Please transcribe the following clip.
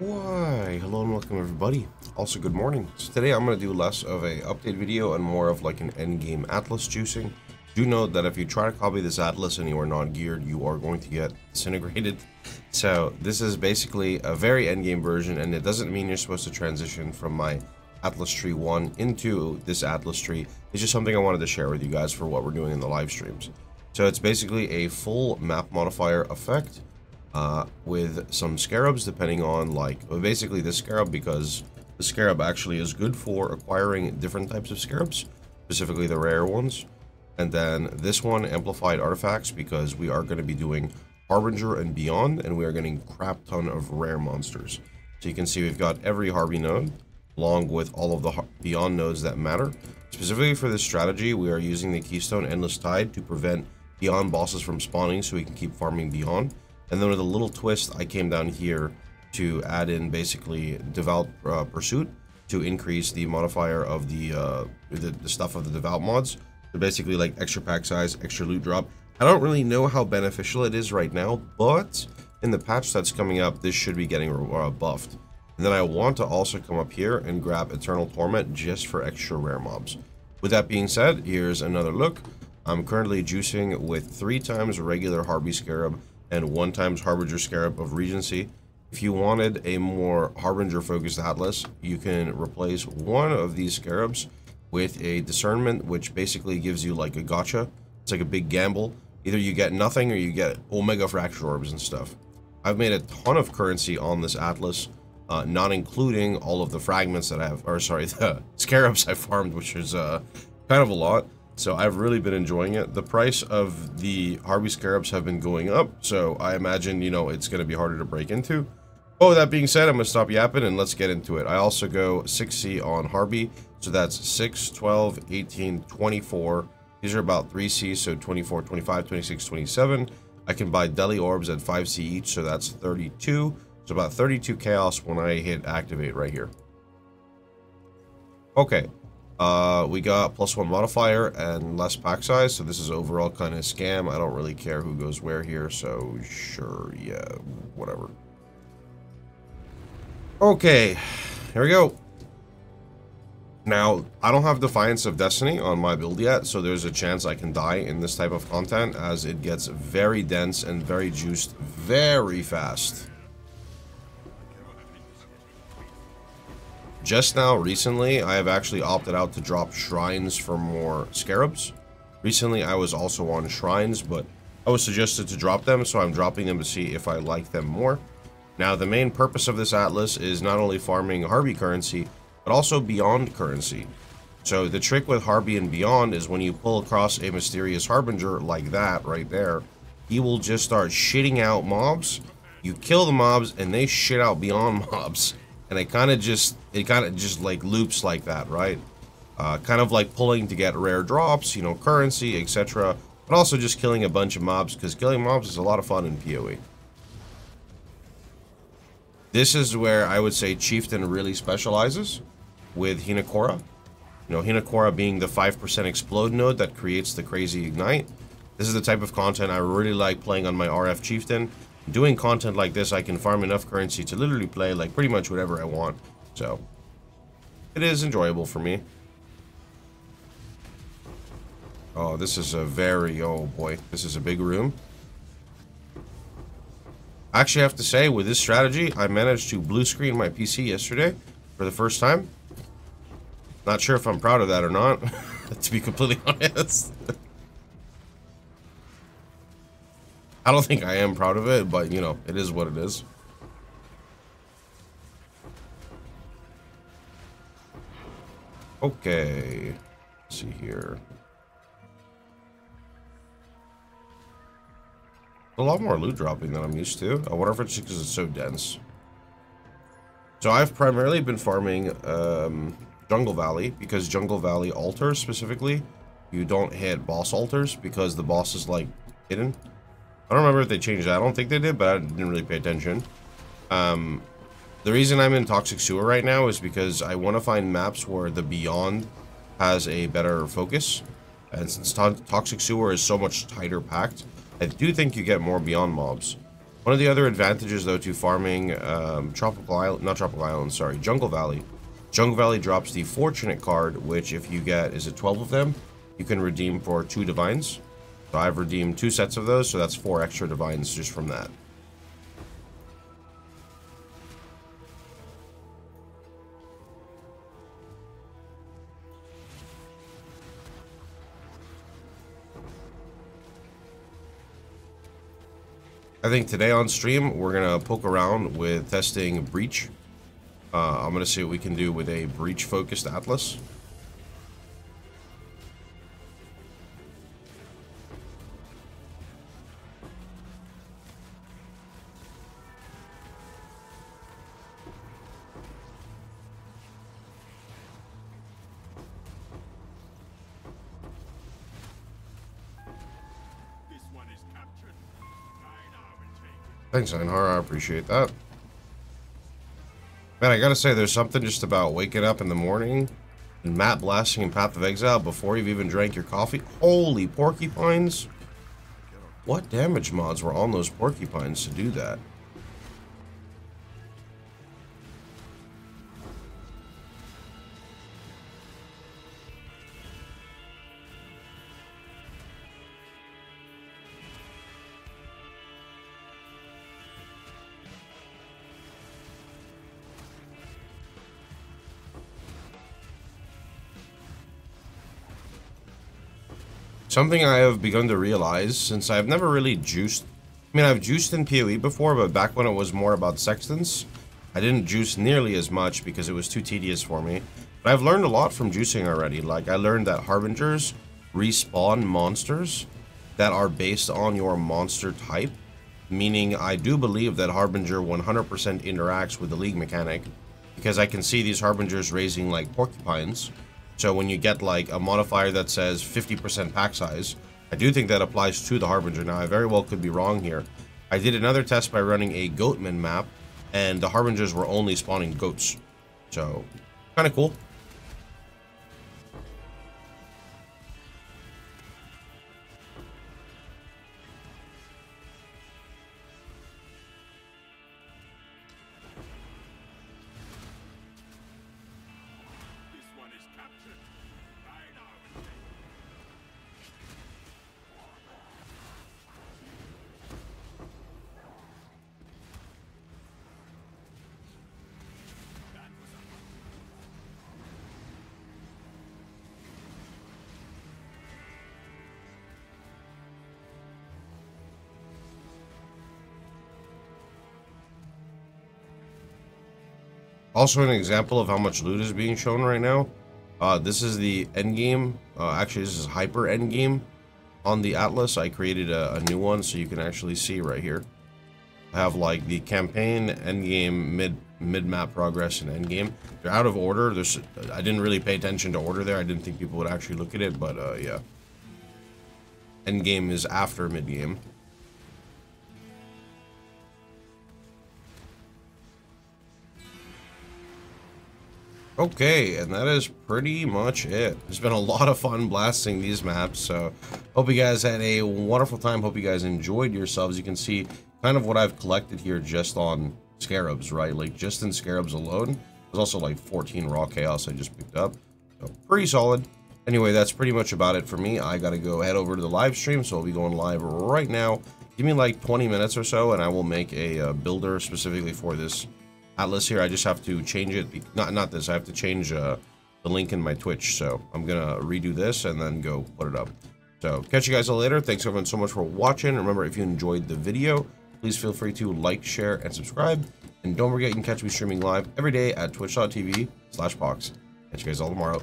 Why, hello and welcome everybody. Also good morning. So today I'm going to do less of a update video and more of like an endgame atlas juicing. Do note that if you try to copy this atlas and you are not geared, you are going to get disintegrated. So this is basically a very endgame version and it doesn't mean you're supposed to transition from my Atlas Tree 1 into this Atlas Tree. It's just something I wanted to share with you guys for what we're doing in the live streams. So it's basically a full map modifier effect uh, with some scarabs depending on like, basically this scarab because the scarab actually is good for acquiring different types of scarabs, specifically the rare ones. And then this one, amplified artifacts, because we are going to be doing Harbinger and beyond, and we are getting crap ton of rare monsters. So you can see we've got every Harby node, along with all of the beyond nodes that matter. Specifically for this strategy, we are using the Keystone Endless Tide to prevent beyond bosses from spawning so we can keep farming beyond. And then with a little twist, I came down here to add in basically Devout uh, Pursuit to increase the modifier of the, uh, the, the stuff of the Devout mods. So basically like extra pack size, extra loot drop. I don't really know how beneficial it is right now, but in the patch that's coming up, this should be getting uh, buffed. And then I want to also come up here and grab Eternal Torment just for extra rare mobs. With that being said, here's another look. I'm currently juicing with three times regular Harby Scarab and one times Harbinger Scarab of Regency. If you wanted a more Harbinger focused Atlas, you can replace one of these Scarabs with a Discernment, which basically gives you like a gotcha. It's like a big gamble. Either you get nothing or you get Omega Fracture Orbs and stuff. I've made a ton of currency on this Atlas, uh, not including all of the fragments that I have, or sorry, the Scarabs I farmed, which is uh, kind of a lot. So I've really been enjoying it. The price of the Harby Scarabs have been going up, so I imagine, you know, it's going to be harder to break into. Oh, that being said, I'm going to stop yapping and let's get into it. I also go 6C on Harby, so that's 6, 12, 18, 24. These are about 3C, so 24, 25, 26, 27. I can buy Deli Orbs at 5C each, so that's 32. So about 32 Chaos when I hit Activate right here. Okay, uh, we got plus one modifier and less pack size, so this is overall kind of scam. I don't really care who goes where here, so sure, yeah, whatever. Okay, here we go. Now, I don't have Defiance of Destiny on my build yet, so there's a chance I can die in this type of content as it gets very dense and very juiced very fast. Just now, recently, I have actually opted out to drop shrines for more scarabs. Recently, I was also on shrines, but I was suggested to drop them, so I'm dropping them to see if I like them more. Now, the main purpose of this atlas is not only farming Harby currency, but also beyond currency. So the trick with Harby and beyond is when you pull across a mysterious harbinger like that right there, he will just start shitting out mobs. You kill the mobs and they shit out beyond mobs and it kind of just it kind of just like loops like that right? Uh, kind of like pulling to get rare drops you know currency etc but also just killing a bunch of mobs because killing mobs is a lot of fun in poe this is where i would say chieftain really specializes with Hinekora you know Hinekora being the 5% explode node that creates the crazy ignite. This is the type of content i really like playing on my rf chieftain doing content like this, I can farm enough currency to literally play like pretty much whatever I want. So it is enjoyable for me. Oh, this is a very, oh boy, this is a big room. I actually have to say, with this strategy, I managed to blue screen my PC yesterday for the first time. Not sure if I'm proud of that or not, to be completely honest. I don't think I am proud of it, but you know, it is what it is. Okay. Let's see here. A lot more loot dropping than I'm used to. I wonder if it's because it's so dense. So I've primarily been farming um, Jungle Valley because Jungle Valley altars specifically, you don't hit boss altars because the boss is like hidden. I don't remember if they changed that. I don't think they did, but I didn't really pay attention. Um, the reason I'm in Toxic Sewer right now is because I want to find maps where the Beyond has a better focus. And since to Toxic Sewer is so much tighter packed, I do think you get more Beyond mobs. One of the other advantages, though, to farming um, Tropical Island, not Tropical Island, sorry, Jungle Valley. Jungle Valley drops the Fortunate card, which if you get, is it 12 of them? You can redeem for two Divines. So I've redeemed two sets of those, so that's four extra Divines just from that. I think today on stream, we're going to poke around with testing Breach. Uh, I'm going to see what we can do with a Breach-focused Atlas. Thanks, Einhar. I appreciate that. Man, I gotta say, there's something just about waking up in the morning and map blasting in Path of Exile before you've even drank your coffee. Holy porcupines! What damage mods were on those porcupines to do that? Something I have begun to realize, since I've never really juiced... I mean, I've juiced in PoE before, but back when it was more about sextants, I didn't juice nearly as much because it was too tedious for me. But I've learned a lot from juicing already. Like, I learned that Harbingers respawn monsters that are based on your monster type. Meaning, I do believe that Harbinger 100% interacts with the League mechanic. Because I can see these Harbingers raising, like, porcupines. So when you get like a modifier that says 50% pack size, I do think that applies to the Harbinger. Now, I very well could be wrong here. I did another test by running a Goatman map, and the Harbingers were only spawning goats. So, kind of cool. Also an example of how much loot is being shown right now. Uh, this is the end game. Uh, actually, this is hyper end game on the Atlas. I created a, a, new one so you can actually see right here. I have like the campaign, end game, mid mid map progress, and end game. They're out of order. There's I didn't really pay attention to order there. I didn't think people would actually look at it, but uh, yeah. End game is after mid game. Okay, and that is pretty much it. It's been a lot of fun blasting these maps, so hope you guys had a wonderful time. Hope you guys enjoyed yourselves. You can see kind of what I've collected here just on Scarabs, right? Like, just in Scarabs alone. There's also like 14 Raw Chaos I just picked up. So, pretty solid. Anyway, that's pretty much about it for me. I gotta go head over to the live stream, so I'll be going live right now. Give me like 20 minutes or so, and I will make a uh, builder specifically for this Atlas here. I just have to change it. Not not this. I have to change uh, the link in my Twitch. So I'm gonna redo this and then go put it up. So catch you guys all later. Thanks everyone so much for watching. Remember, if you enjoyed the video, please feel free to like, share, and subscribe. And don't forget, you can catch me streaming live every day at twitch.tv slash Pohx. Catch you guys all tomorrow.